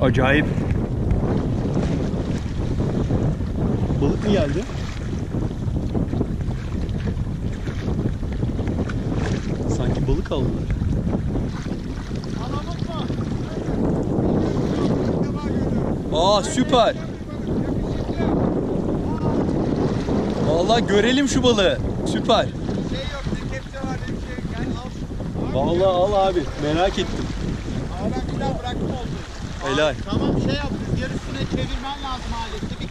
Acayip. Balık mı geldi? Sanki balık aldılar. Aa süper. Vallahi görelim şu balığı. Süper. Şey şey. Vallahi al abi. Merak ettim. Bir daha oldu. Helal. Tamam şey yap, rüzgar üstüne çevirmen lazım aleti.